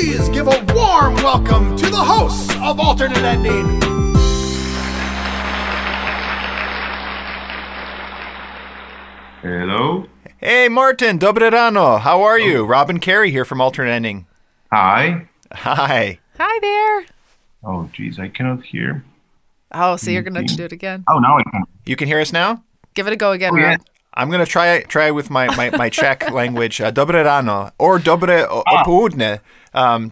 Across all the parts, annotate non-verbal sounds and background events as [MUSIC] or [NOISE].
please give a warm welcome to the hosts of Alternate Ending. Hello. Hey, Martin, dobre rano. How are you? Oh. Robin Carey here from Alternate Ending. Hi. Hi. Hi there. Oh, geez, I cannot hear. Oh, so you're gonna have to do it again. Oh, now I can. You can hear us now? Give it a go again, Oh, yeah. Rob. I'm gonna try try with my my, my Czech [LAUGHS] language, uh, dobre rano or dobre o- opołudne, um,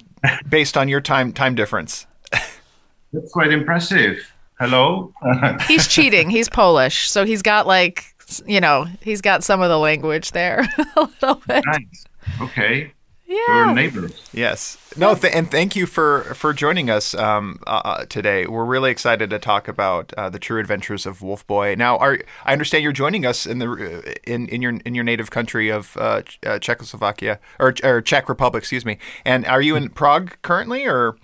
based on your time time difference. [LAUGHS] That's quite impressive. Hello. [LAUGHS] He's cheating. He's Polish, so he's got like, you know, he's got some of the language there a little bit. nice. Okay. We're Yeah. neighbors. Yes. No, th- and thank you for for joining us um, uh, uh, today. We're really excited to talk about uh, the true adventures of Wolf Boy. Now, are I understand you're joining us in the uh, in in your in your native country of uh, Ch- uh, Czechoslovakia or, or Czech Republic, excuse me. And are you in Prague currently, or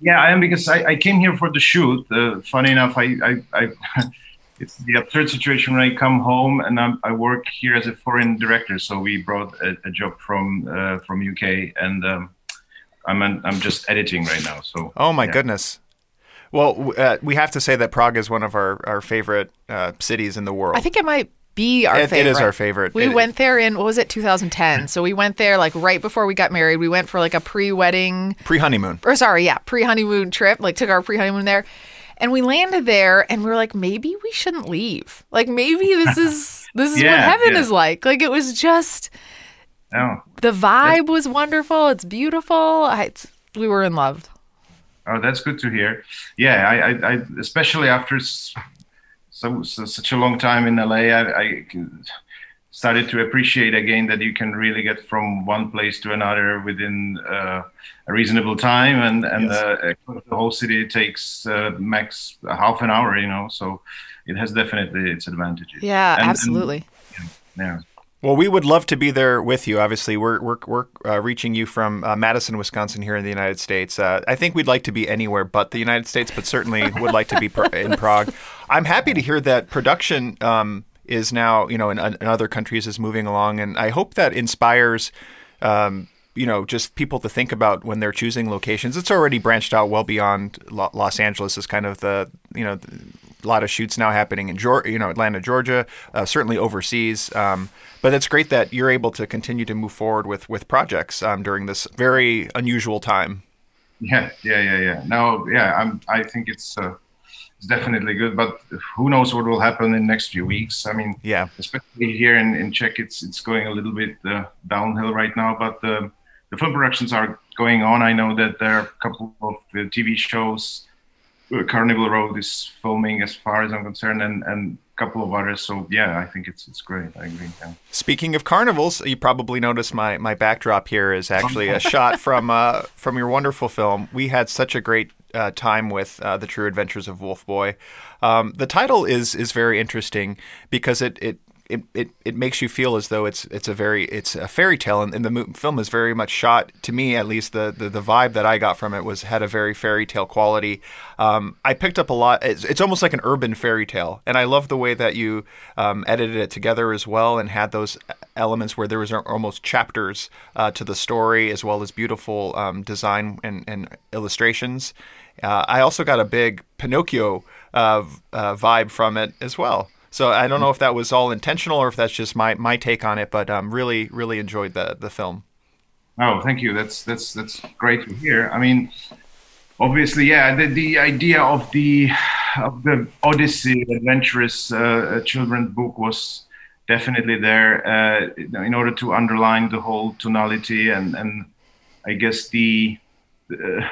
Yeah, I am because I, I came here for the shoot. Uh, funny enough, I, I, I [LAUGHS] it's the absurd situation when I come home and I'm, I work here as a foreign director. So we brought a, a job from uh, from UK and um, I'm an, I'm just editing right now. So Oh my yeah. goodness. Well, uh, we have to say that Prague is one of our, our favorite uh, cities in the world. I think it might be our It- it favorite. It is our favorite. We It- went there in what was it, 2010? So we went there like right before we got married. We went for like a pre-wedding, pre-honeymoon. or sorry, yeah, pre-honeymoon trip. Like took our pre-honeymoon there, and we landed there, and we were like, maybe we shouldn't leave. Like maybe this is [LAUGHS] this is what heaven yeah. is like. Like it was just Oh, the vibe was wonderful. It's beautiful. I, it's, we were in love. Oh, that's good to hear. Yeah, I, I, I especially after so, so such a long time in LA, I, I started to appreciate again that you can really get from one place to another within uh, a reasonable time, and and Yes. uh, the whole city takes uh, max half an hour. You know, so it has definitely its advantages. Yeah, And- and- absolutely. yeah. Well, we would love to be there with you. Obviously, we're we're, we're uh, reaching you from uh, Madison, Wisconsin, here in the United States. Uh, I think we'd like to be anywhere but the United States, but certainly would like to be pr- in Prague. [LAUGHS] I'm happy to hear that production um, is now, you know, in, in other countries is moving along, and I hope that inspires. Um, you know, just people to think about when they're choosing locations. It's already branched out well beyond Lo- Los Angeles. Is kind of the you know a lot of shoots now happening in Georgia, you know, Atlanta, Georgia, uh, certainly overseas. Um, but it's great that you're able to continue to move forward with with projects um, during this very unusual time. Yeah, yeah, yeah, yeah. No, yeah, I'm. I think it's uh, it's definitely good, but who knows what will happen in the next few weeks? I mean, Yeah. especially here in, in Czech, it's it's going a little bit uh, downhill right now. But the the film productions are going on. I know that there are a couple of uh, TV shows. Uh, Carnival Row is filming, as far as I'm concerned, and and a couple of others. So yeah, I think it's it's great. I agree. Yeah. Speaking of carnivals, you probably noticed my, my backdrop here is actually a [LAUGHS] shot from uh, from your wonderful film. We had such a great uh, time with uh, the True Adventures of Wolf Boy. Um, the title is is very interesting because it it. It, it, it makes you feel as though it's it's a very it's a fairy tale and, and the film is very much shot to me at least the, the the vibe that I got from it was had a very fairy tale quality. Um, I picked up a lot. It's, it's almost like an urban fairy tale, and I love the way that you um, edited it together as well and had those elements where there was almost chapters uh, to the story as well as beautiful um, design and, and illustrations. Uh, I also got a big Pinocchio uh, uh, vibe from it as well. So I don't know if that was all intentional or if that's just my, my take on it, but um, really really enjoyed the the film. Oh, thank you. That's that's that's great to hear. I mean, obviously, yeah, the, the idea of the of the Odyssey, adventurous uh, children's book, was definitely there uh, in order to underline the whole tonality and and I guess the uh,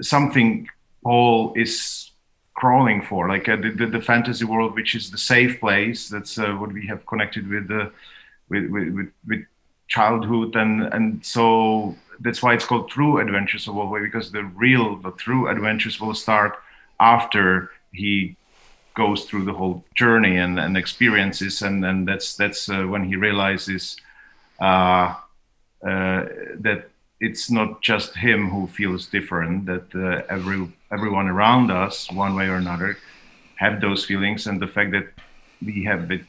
something Paul is crawling for, like uh, the, the the fantasy world, which is the safe place. That's uh, what we have connected with the with with with, with childhood and and so that's why it's called true adventures of Wolfboy because the real the true adventures will start after he goes through the whole journey and, and experiences and and that's that's uh, when he realizes uh, uh, that it's not just him who feels different that uh, every everyone around us one way or another have those feelings and the fact that we have it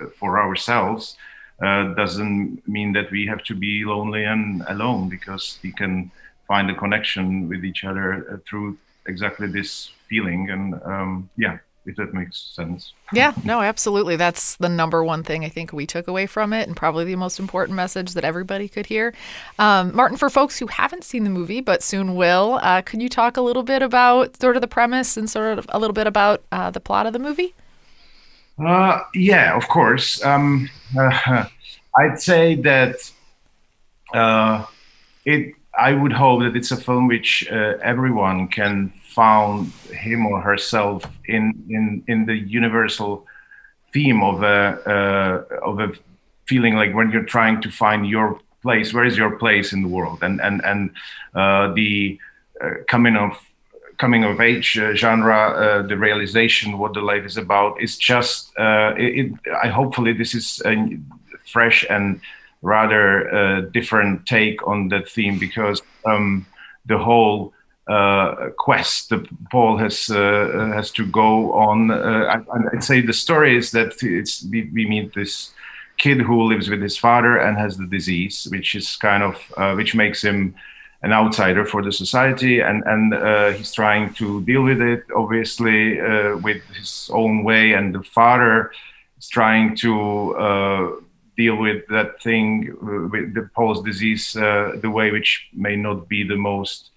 uh, for ourselves uh, doesn't mean that we have to be lonely and alone because we can find a connection with each other uh, through exactly this feeling. And um, yeah, if that makes sense. Yeah, no, absolutely. That's the number one thing I think we took away from it, and probably the most important message that everybody could hear. Um, Martin, for folks who haven't seen the movie but soon will, uh, could you talk a little bit about sort of the premise and sort of a little bit about uh, the plot of the movie? Uh, yeah, of course. Um, [LAUGHS] I'd say that uh, it. I would hope that it's a film which uh, everyone can found him or herself in in in the universal theme of a uh, of a feeling like when you're trying to find your place where is your place in the world? And and and uh, the uh, coming of coming of age uh, genre uh, the realization what the life is about is just it, it, i hopefully this is fresh and rather different take on that theme because um, the whole uh, quest that Paul has uh, has to go on. Uh, I, would say the story is that it's we, we, meet this kid who lives with his father and has the disease, which is kind of uh, which makes him an outsider for the society, and and uh, he's trying to deal with it, obviously uh, with his own way, and the father is trying to. Deal with that thing with the Paul's disease the way which may not be the most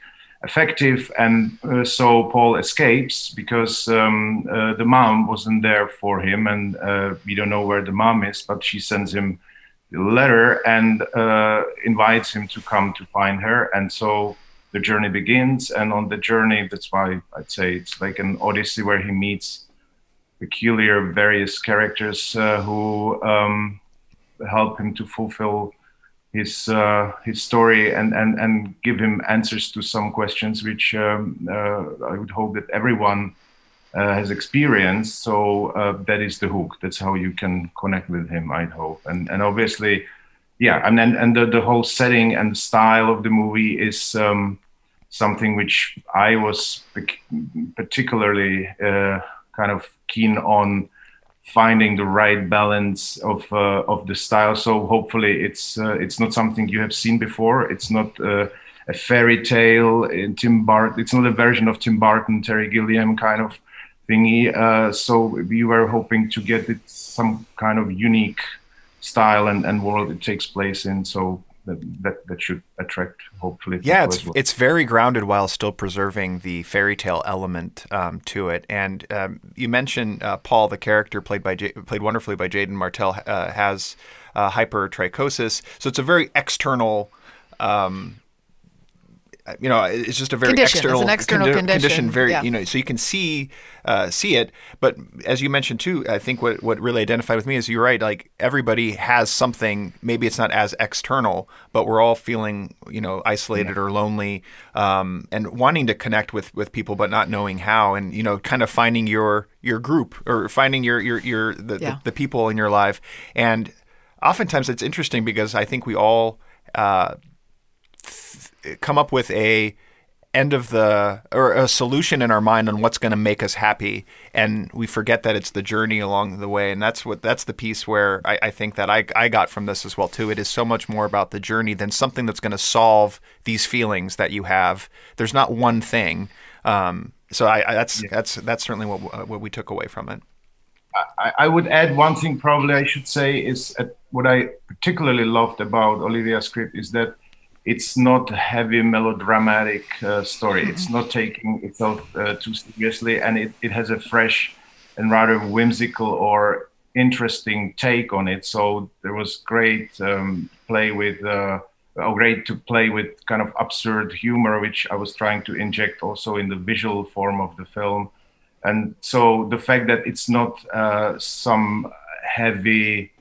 effective. And uh, so Paul escapes because um, uh, the mom wasn't there for him, and uh, we don't know where the mom is, but she sends him a letter and uh, invites him to come to find her. And so the journey begins. And on the journey, that's why I'd say it's like an odyssey where he meets peculiar various characters uh, who um, help him to fulfill his uh, his story and, and and give him answers to some questions which um, uh, I would hope that everyone uh, has experienced. So uh, that is the hook. That's how you can connect with him. I'd hope and and obviously, yeah. And then and the, the whole setting and style of the movie is um, something which I was particularly uh, kind of keen on finding the right balance of uh, of the style. So hopefully it's uh, it's not something you have seen before. It's not uh, a fairy tale in Tim Burton. It's not a version of Tim Burton, Terry Gilliam kind of thingy. Uh, so we were hoping to get it some kind of unique style and, and world it takes place in. So that, that should attract hopefully. Yeah, it's well. it's very grounded while still preserving the fairy tale element um, to it. And um, you mentioned uh, Paul, the character played by J- played wonderfully by Jaeden Martell, uh, has uh, hypertrichosis, so it's a very external. Um, you know, it's just a very condition. external, it's an external condi- condition. condition. Very, yeah. you know, so you can see uh, see it. But as you mentioned too, I think what what really identified with me is you're right. Like everybody has something. Maybe it's not as external, but we're all feeling you know isolated yeah. or lonely, um, and wanting to connect with with people, but not knowing how. And you know, kind of finding your your group or finding your your your the, yeah. the, the people in your life. And oftentimes it's interesting because I think we all. Uh, come up with a end of the or a solution in our mind on what's going to make us happy and we forget that it's the journey along the way. And that's what that's the piece where I, I think that I, I got from this as well too. It is so much more about the journey than something that's going to solve these feelings that you have. There's not one thing. Um, so I, I that's yeah. that's that's certainly what what we took away from it. I, I would add one thing probably I should say is uh, what I particularly loved about Olivia's script is that it's not a heavy melodramatic uh, story. Mm-hmm. It's not taking itself uh, too seriously, and it, it has a fresh and rather whimsical or interesting take on it. So there was great um, play with, uh, oh, great to play with kind of absurd humor, which I was trying to inject also in the visual form of the film. And so the fact that it's not uh, some heavy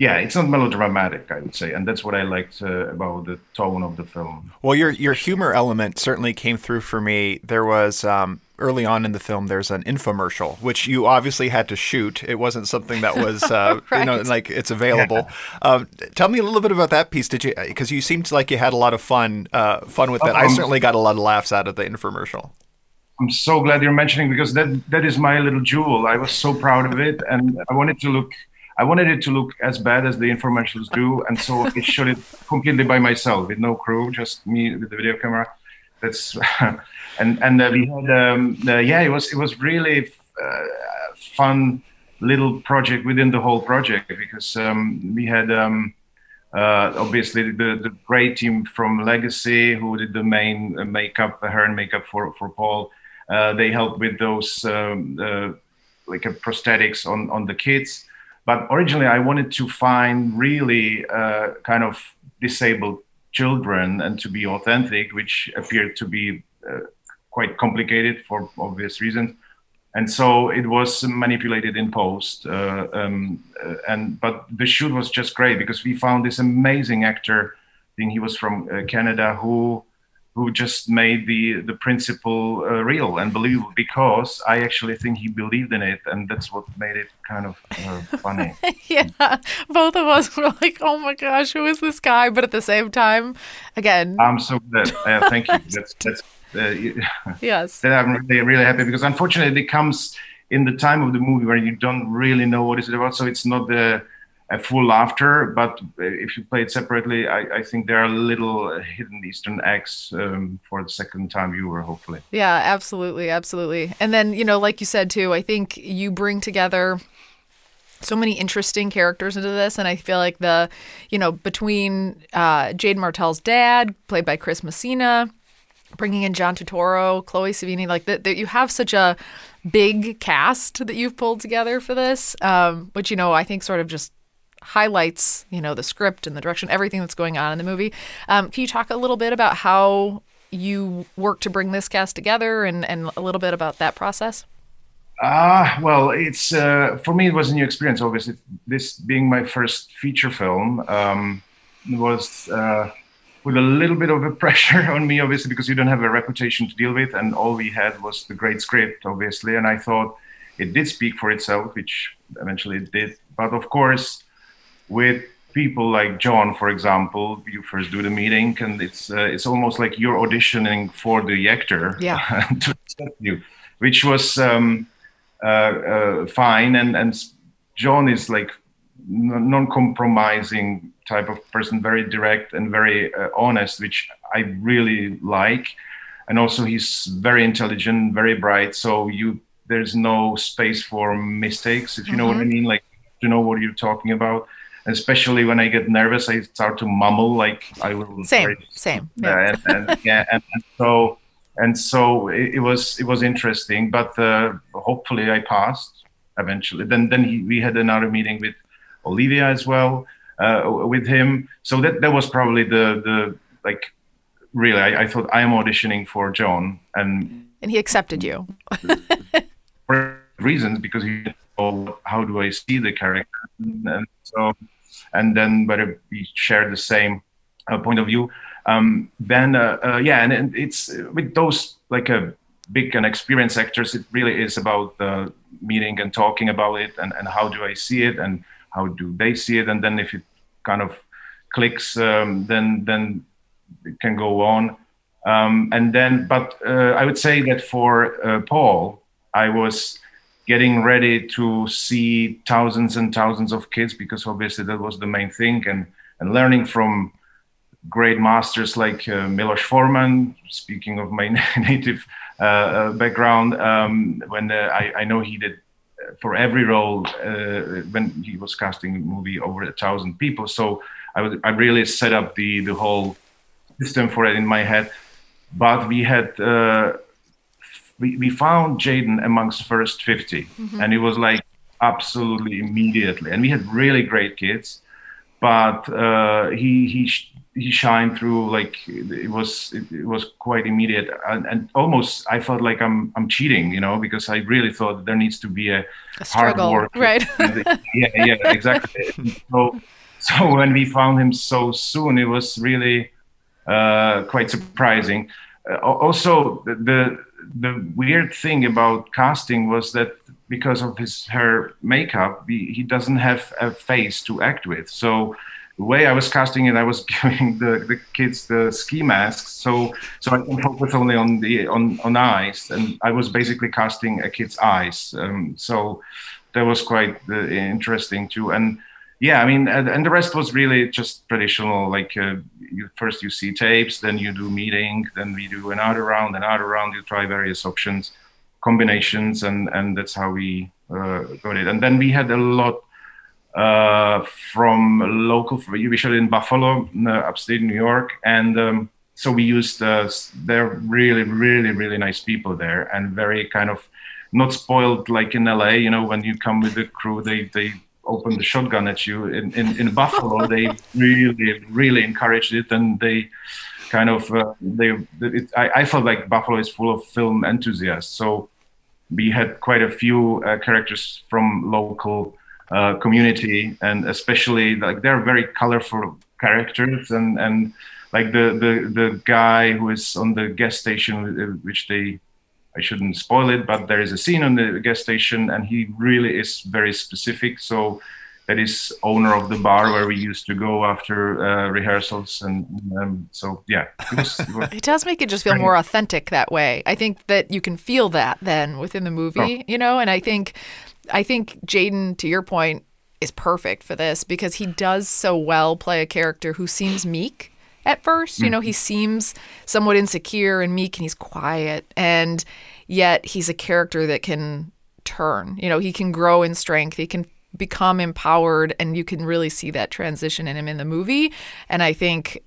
yeah, it's not melodramatic, I would say, and that's what I liked uh, about the tone of the film. Well, your your humor element certainly came through for me. There was um, early on in the film, there's an infomercial which you obviously had to shoot. It wasn't something that was uh, right. [LAUGHS] you know like it's available. Yeah. [LAUGHS] Uh, tell me a little bit about that piece. Did you because you seemed like you had a lot of fun uh, fun with that. Um, I certainly got a lot of laughs out of the infomercial. I'm so glad you're mentioning because that that is my little jewel. I was so proud of it, and I wanted to look I wanted it to look as bad as the infomercials do, and so I [LAUGHS] shot it completely by myself with no crew, just me with the video camera. That's [LAUGHS] and and uh, we had um, uh, yeah, it was it was really uh, fun little project within the whole project because um, we had. Um, uh, obviously, the, the great team from Legacy, who did the main uh, makeup, hair and makeup for for Paul, uh, they helped with those um, uh, like prosthetics on on the kids. But originally, I wanted to find really uh, kind of disabled children and to be authentic, which appeared to be quite complicated for obvious reasons. And so it was manipulated in post uh, um, uh, and but the shoot was just great because we found this amazing actor. I think he was from uh, canada who who just made the the principle uh, real and believable because i actually think he believed in it and that's what made it kind of uh, funny. [LAUGHS] Yeah both of us were like oh my gosh who is this guy? But at the same time again i'm so glad. [LAUGHS] Uh, thank you. That's that's uh, [LAUGHS] yes, that I'm really, really happy because unfortunately it comes in the time of the movie where you don't really know what is it about. So it's not the full laughter, but if you play it separately, I, I think there are little hidden Eastern eggs um, for the second time viewer, hopefully. Yeah, absolutely, absolutely. And then you know, like you said too, I think you bring together so many interesting characters into this and i feel like the you know between uh, jaeden martell's dad played by chris messina bringing in John Turturro, Chloe Sevigny, like that, that you have such a big cast that you've pulled together for this, um, which you know I think sort of just highlights you know the script and the direction, everything that's going on in the movie. Um, can you talk a little bit about how you work to bring this cast together and and a little bit about that process? Ah, uh, well, it's uh, for me it was a new experience. Obviously, this being my first feature film um, was. Uh, with a little bit of a [LAUGHS] pressure on me, obviously, because you don't have a reputation to deal with, and all we had was the great script, obviously. And I thought it did speak for itself, which eventually it did. But of course, with people like John, for example, you first do the meeting, and it's uh, it's almost like you're auditioning for the actor yeah. [LAUGHS] to accept you, which was um, uh, uh, fine. And and John is like non-compromising type of person, very direct and very uh, honest, which I really like. And also, he's very intelligent, very bright. So you, there's no space for mistakes, if you mm-hmm. know what I mm-hmm. mean. Like to know what you're talking about. Especially when I get nervous, I start to mumble like I will. Same, same. Yeah. And, and, [LAUGHS] yeah, and, and so and so it, it, was it was interesting, but uh, hopefully I passed eventually. Then then he, we had another meeting with Olivia as well uh, with him. So that that was probably the the like really I, I thought I am auditioning for John and and he accepted you [LAUGHS] for reasons because he how do I see the character? And so and then whether we share the same uh, point of view. Um, then uh, uh, yeah, and, and, it's with those like a uh, big and experienced actors, it really is about the meeting and talking about it and, and how do I see it and how do they see it. And then if it kind of clicks um, then then it can go on. Um, and then but uh, i would say that for uh, paul i was getting ready to see thousands and thousands of kids because obviously that was the main thing and and learning from great masters like uh, Milos Forman. Speaking of my [LAUGHS] native uh, uh, background, um, when uh, I, I, know he did for every role uh, when he was casting a movie over a thousand people. So I, would, I really set up the the whole system for it in my head. But we had uh, we, we found Jaeden amongst first 50 mm-hmm. and it was like absolutely immediately. And we had really great kids, but uh, he he he shined through like it was it, it was quite immediate and, and, almost I felt like I'm I'm cheating, you know, because I really thought there needs to be a, a hard work, right? [LAUGHS] yeah, yeah, exactly. so so when we found him so soon, it was really uh, quite surprising. Uh, also, the, the the weird thing about casting was that because of his her makeup, he, doesn't have a face to act with, so the way I was casting it, I was [LAUGHS] giving the, the kids the ski masks, so so I can focus only on the on on eyes, and I was basically casting a kid's eyes. Um, so that was quite uh, interesting too. And yeah, I mean, and, the rest was really just traditional. Like uh, you, first you see tapes, then you do meeting, then we do another round, another round. You try various options, combinations, and and that's how we uh, got it. And then we had a lot uh, from local, shot in Buffalo, uh, upstate New York, and um, so we used. Uh, they're really, really, really nice people there, and very kind of not spoiled like in LA. You know, when you come with the crew, they they open the shotgun at you. In, in, in Buffalo, [LAUGHS] they really, really encouraged it, and they kind of uh, they. It, I, I felt like Buffalo is full of film enthusiasts, so we had quite a few uh, characters from local uh, community, and especially like they're very colorful characters, and and like the the the guy who is on the gas station, uh, which they I shouldn't spoil it, but there is a scene on the gas station, and he really is very specific. So that is owner of the bar where we used to go after uh, rehearsals, and um, so yeah, it, was, it, was [LAUGHS] it, does make it just feel more authentic that way. I think that you can feel that then within the movie, oh. you know, and I think I think Jaeden, to your point, is perfect for this because he does so well play a character who seems meek at first. You know, he mm-hmm. seems somewhat insecure and meek and he's quiet. And yet he's a character that can turn. You know, he can grow in strength. He can become empowered. And you can really see that transition in him in the movie. And I think,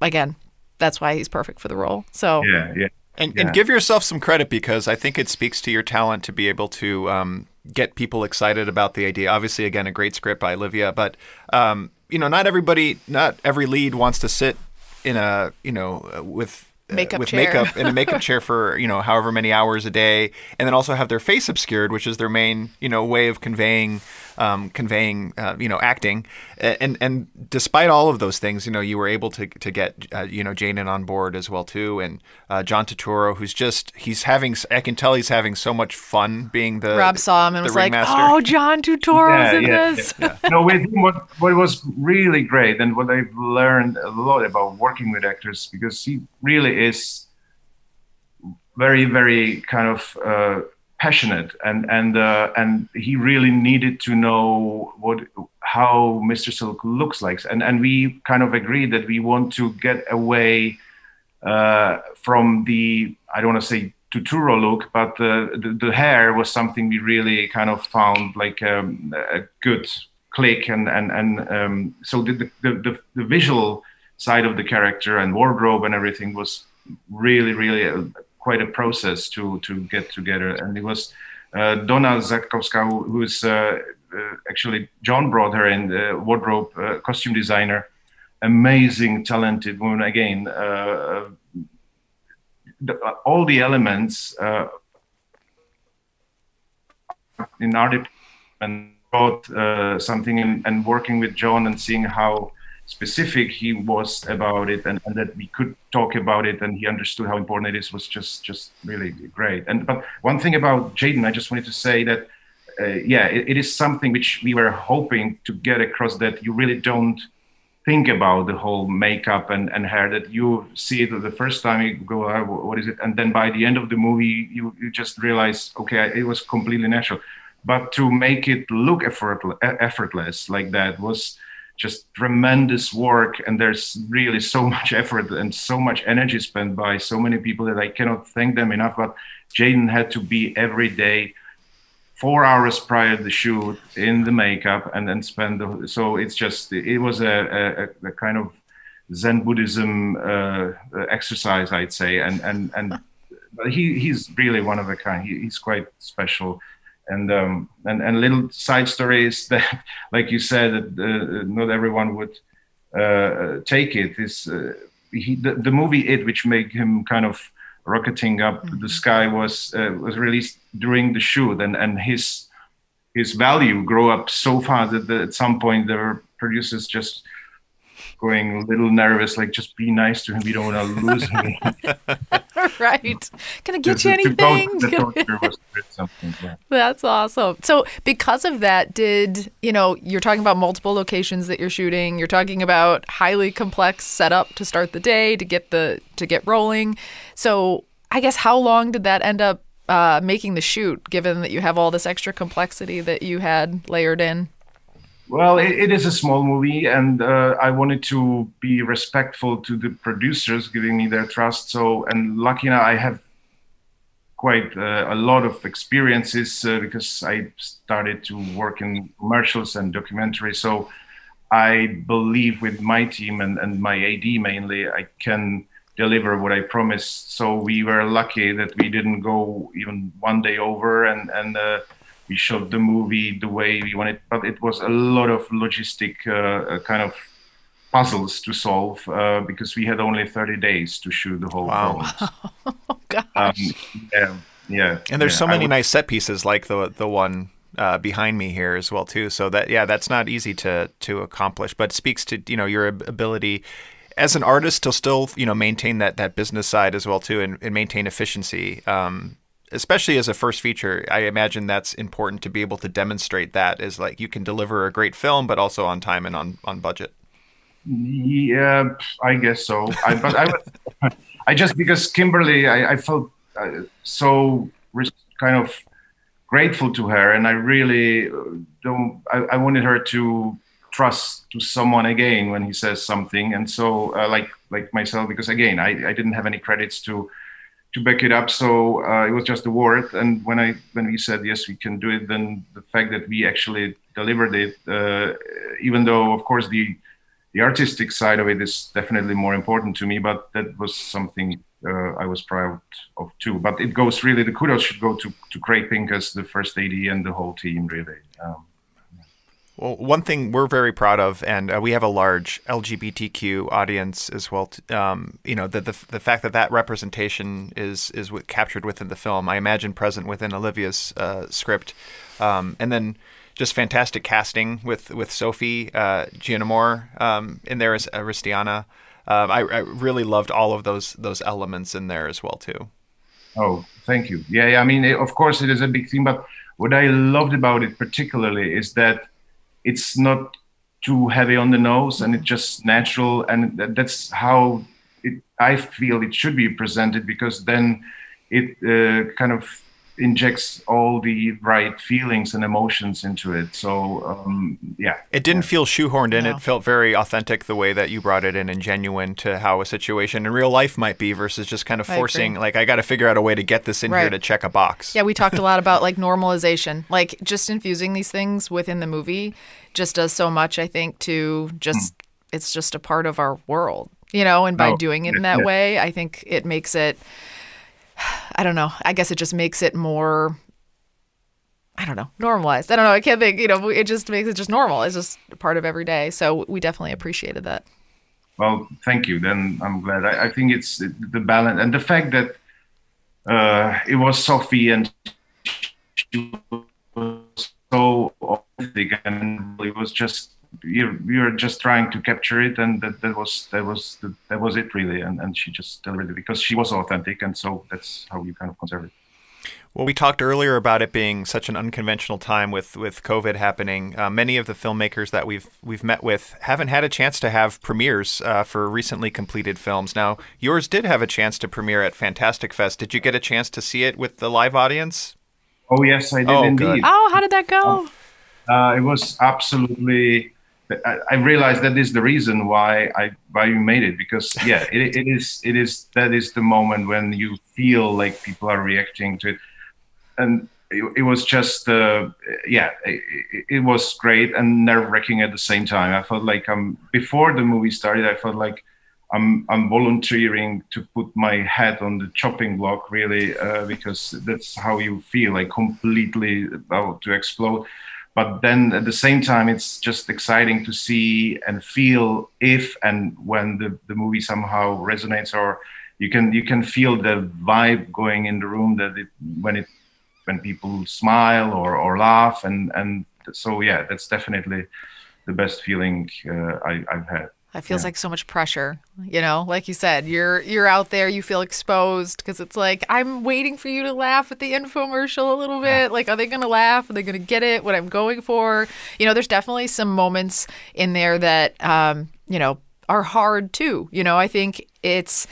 again, that's why he's perfect for the role. So, yeah, yeah. And, yeah. and give yourself some credit because I think it speaks to your talent to be able to um, get people excited about the idea. Obviously, again, a great script by Olivia, but um, you know, not everybody, not every lead wants to sit in a you know uh, with uh, makeup with chair. makeup in a makeup [LAUGHS] chair for you know however many hours a day, and then also have their face obscured, which is their main you know way of conveying um, conveying uh, you know acting. And and despite all of those things, you know you were able to to get uh, you know Jaeden on board as well too, and uh, John Turturro, who's just he's having I can tell he's having so much fun being the Rob saw him and was like, oh John Turturro's yeah, in yeah, this. Yeah, no, with him, what what was really great and what I've learned a lot about working with actors because he really is very very kind of uh, passionate and and uh, and he really needed to know what how Mr. Silk looks like and and we kind of agreed that we want to get away uh, from the I don't want to say Turturro look but the, the, the hair was something we really kind of found like um, a good click and and and um, so the, the the the visual side of the character and wardrobe and everything was really really a, quite a process to to get together. And it was uh, Donna Zakowska, who, who's uh, uh, actually John brought her in, the wardrobe uh, costume designer, amazing, talented woman. Again, uh, the, all the elements in our department brought something in, and working with John and seeing how specific he was about it and, and, that we could talk about it and he understood how important it is was just just really great. And but one thing about jaeden i just wanted to say that uh, yeah it, it is something which we were hoping to get across that you really don't think about the whole makeup and, and hair that you see it the first time you go oh, what is it? And then by the end of the movie you, you just realize okay it was completely natural. But to make it look effortless, effortless like that was just tremendous work and there's really so [LAUGHS] much effort and so much energy spent by so many people that i cannot thank them enough but jaeden had to be every day four hours prior to the shoot in the makeup and then spend the so it's just it was a, a, a kind of zen buddhism uh, exercise i'd say and and and he he's really one of a kind he, he's quite special and um, and and little side stories [LAUGHS] that, like you said, uh, not everyone would uh, take it. Is uh, he, the, the movie It, which made him kind of rocketing up mm-hmm. the sky, was uh, was released during the shoot, and and his his value grew up so fast that at some point the producers just going a little nervous, like just be nice to him. We don't want to lose him. [LAUGHS] right. Can I get you anything? [LAUGHS] That's awesome. So because of that, did you know you're talking about multiple locations that you're shooting? You're talking about highly complex setup to start the day to get the to get rolling. So I guess how long did that end up uh, making the shoot, given that you have all this extra complexity that you had layered in? Well, it, it is a small movie, and uh, I wanted to be respectful to the producers giving me their trust. So, and lucky enough, I have quite uh, a lot of experiences uh, because I started to work in commercials and documentaries. So, I believe with my team and, and my AD mainly, I can deliver what I promised. So we were lucky that we didn't go even one day over, and and uh, we shot the movie the way we wanted. But it was a lot of logistic uh, uh kind of puzzles to solve uh, because we had only 30 days to shoot the whole wow. film. [LAUGHS] oh gosh. Um, yeah, yeah. And there's yeah, so many would, nice set pieces like the the one uh, behind me here as well too. So that yeah, that's not easy to to accomplish, but speaks to you know your ability as an artist to still you know maintain that that business side as well too, and, and maintain efficiency. Um, especially as a first feature, I imagine that's important to be able to demonstrate that is like you can deliver a great film, but also on time and on on budget. Yeah, I guess so. I, but I, I just because Kimberly, I, I felt uh, so kind of grateful to her, and I really uh, don't. I, I wanted her to trust to someone again when he says something and so uh, like like myself because again I, I didn't have any credits to to back it up so uh, it was just a word and when i when we said yes we can do it then the fact that we actually delivered it uh, even though of course the the artistic side of it is definitely more important to me but that was something uh, I was proud of too. But it goes really the kudos should go to to Craig Pincus, the first AD, and the whole team really. Um, well, one thing we're very proud of, and uh, we have a large LGBTQ audience as well. Um, you know, the, the, the fact that that representation is is captured within the film. I imagine present within Olivia's uh, script, um, and then just fantastic casting with with Sophie uh, Giannamore um, in there as Aristiana. Um, I, I, really loved all of those those elements in there as well too. Oh, thank you. Yeah, yeah. I mean, it, of course, it is a big thing, but what I loved about it particularly is that it's not too heavy on the nose and it's just natural and that's how it, i feel it should be presented because then it uh, kind of injects all the right feelings and emotions into it. So um, yeah, it didn't yeah. feel shoehorned in. No. It felt very authentic the way that you brought it in and genuine to how a situation in real life might be versus just kind of forcing. Like I got to figure out a way to get this in right. here to check a box. Yeah, we talked a lot about like [LAUGHS] normalization, like just infusing these things within the movie just does so much. I think to just mm. it's just a part of our world, you know. And by oh, doing it in [LAUGHS] that yeah. way, I think it makes it I don't know. I guess it just makes it more I don't know, normalized. I don't know. I can't think, you know, it just makes it just normal. It's just part of every day. So we definitely appreciated that. Well, thank you. Then I'm glad. I, I think it's the balance and the fact that uh, it was Sophie and she was so authentic and it was just you're you're just trying to capture it and that, that was that was the, that was it really and, and she just delivered it because she was authentic and so that's how you kind of conserve it well, we talked earlier about it being such an unconventional time with, with COVID happening. Uh, many of the filmmakers that we've we've met with haven't had a chance to have premieres uh, for recently completed films. Now, yours did have a chance to premiere at Fantastic Fest. Did you get a chance to see it with the live audience? Oh yes, I did oh, indeed. Good. Oh, how did that go? Uh, it was absolutely I, realized that is the reason why I why you made it because [LAUGHS] yeah it, it is it is that is the moment when you feel like people are reacting to it. And it, it was just uh, yeah it, it, was great and nerve wracking at the same time. I felt like I'm before the movie started I felt like I'm I'm volunteering to put my head on the chopping block really uh, because that's how you feel like completely about to explode but then at the same time it's just exciting to see and feel if and when the, the movie somehow resonates or you can you can feel the vibe going in the room that it when it when people smile or, or laugh and and so yeah that's definitely the best feeling uh, I, I've had it feels yeah. like so much pressure, you know. Like you said, you're you're out there, you feel exposed because it's like I'm waiting for you to laugh at the infomercial a little bit. Yeah. Like, are they going to laugh? Are they going to get it? What I'm going for? You know, there's definitely some moments in there that, um, you know, are hard too. You know, I think it's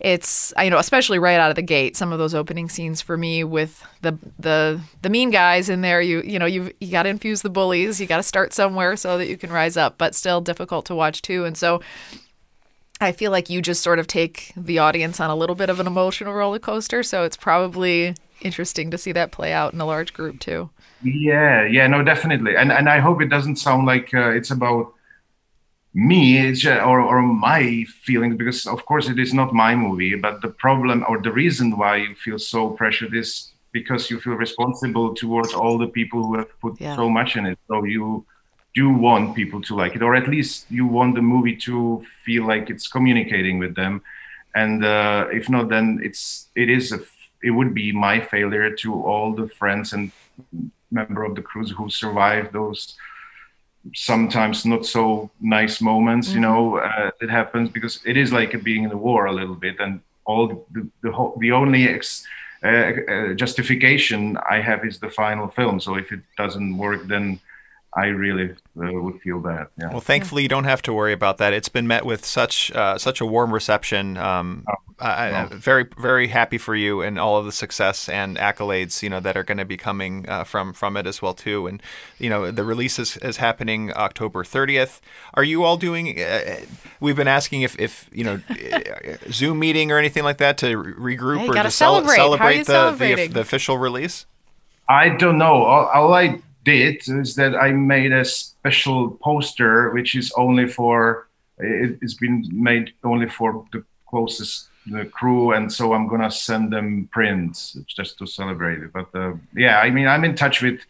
it's you know especially right out of the gate some of those opening scenes for me with the the the mean guys in there you you know you you got to infuse the bullies you got to start somewhere so that you can rise up but still difficult to watch too. And so I feel like you just sort of take the audience on a little bit of an emotional roller coaster. So it's probably interesting to see that play out in a large group too. Yeah yeah no definitely. And and I hope it doesn't sound like uh, it's about me it's just, or, or my feelings because of course it is not my movie but the problem or the reason why you feel so pressured is because you feel responsible towards all the people who have put Yeah. so much in it so you do want people to like it or at least you want the movie to feel like it's communicating with them and uh, if not then it's it is a it would be my failure to all the friends and member of the crews who survived those sometimes not so nice moments you know uh, it happens because it is like being in the war a little bit and all the the, whole, the only ex, uh, uh, justification i have is the final film. So if it doesn't work then i really uh, would feel bad yeah Well, thankfully, you don't have to worry about that. It's been met with such uh, such a warm reception. Um, I, I'm very very happy for you and all of the success and accolades you know that are going to be coming uh, from from it as well too. And you know the release is, is happening October 30th. Are you all doing? Uh, we've been asking if if you know [LAUGHS] Zoom meeting or anything like that to re- regroup Yeah, you or gotta to cel- celebrate. How are celebrate you the, the the official release. I don't know. All, all I did is that I made a special poster, which is only for. It, it's been made only for the closest the crew, and so I'm gonna send them prints just to celebrate it. But uh, yeah, I mean, I'm in touch with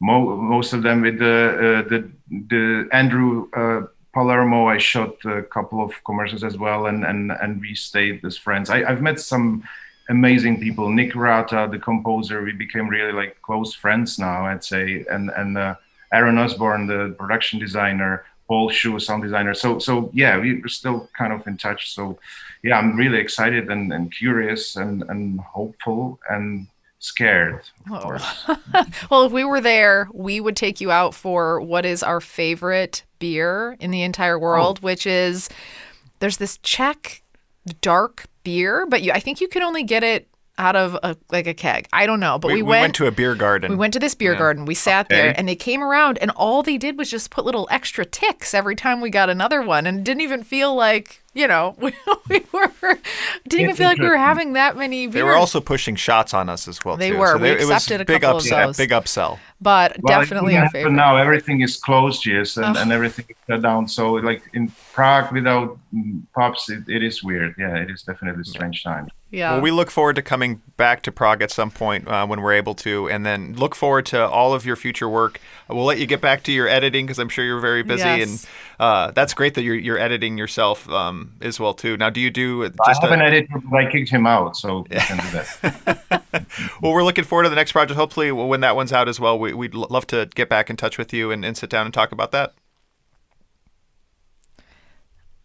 mo- most of them. With the uh, the the Andrew uh, Palermo, I shot a couple of commercials as well, and and and we stayed as friends. I, I've met some amazing people. Nick Urata, the composer, we became really like close friends now, I'd say, and and uh, Aaron Osborne, the production designer, Paul Shu, sound designer. So so yeah, we- we're still kind of in touch. So yeah, I'm really excited and, and curious and and hopeful and scared, of course. [LAUGHS] Well, if we were there, we would take you out for what is our favorite beer in the entire world, which is there's this Czech dark beer, but you, I think you can only get it out of a, like a keg. I don't know, but we, We, we went to a beer garden. we went to this beer garden. We sat there, and they came around, and all they did was just put little extra ticks every time we got another one, and didn't even feel like you know [LAUGHS] we, we were didn't even feel like we were having that many beers. They were also pushing shots on us as well. They too. were. So We they- it was accepted a big couple of upsell, those. Big upsell. but Well, definitely wouldn't our favorite. now. Everything is closed, yes, and, and everything is shut down. So, like in Prague, without mm, pubs, it, it is weird. Yeah, it is definitely a strange time. Yeah. Well, we look forward to coming back to Prague at some point uh, when we're able to, and then look forward to all of your future work. We'll let you get back to your editing because I'm sure you're very busy, Yes. and uh, that's great that you're, you're editing yourself um, as well too. Now, do you do I just? have a- an editor, but I kicked him out, so we can do that. [LAUGHS] well, we're looking forward to the next project. Hopefully, when that one's out as well, we, we'd love to get back in touch with you and, and sit down and talk about that.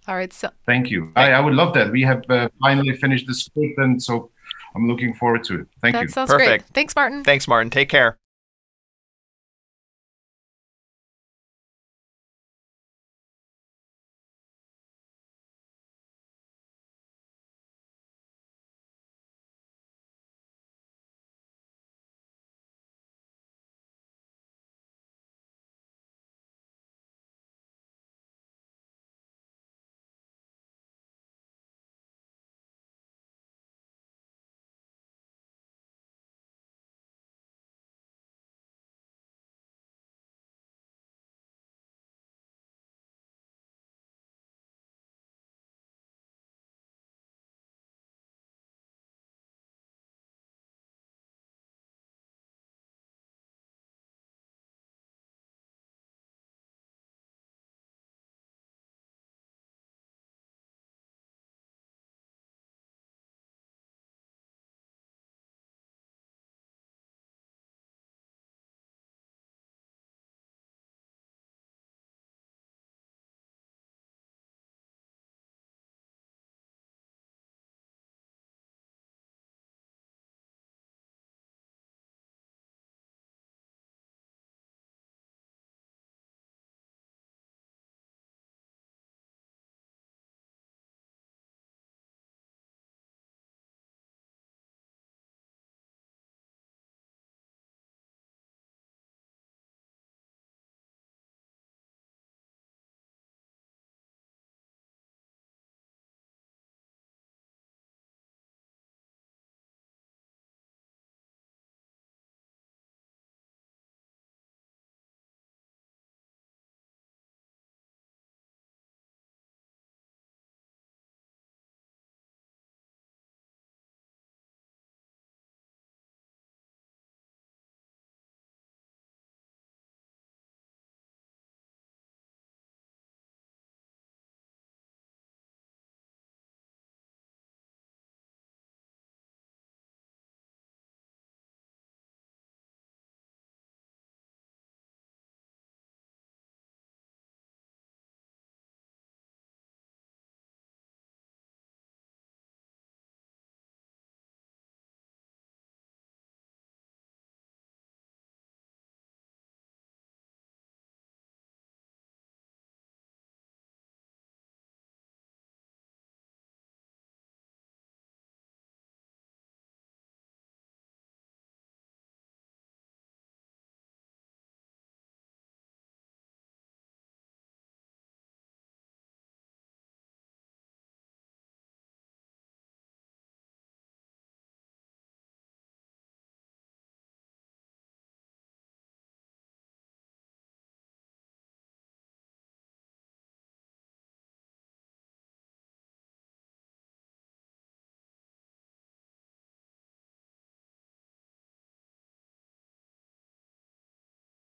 All right. So Thank you. I, I would love that. We have uh, finally finished the script, and so I'm looking forward to it. Thank that you. sounds great. Perfect. Thanks, Martin. Thanks, Martin. Take care.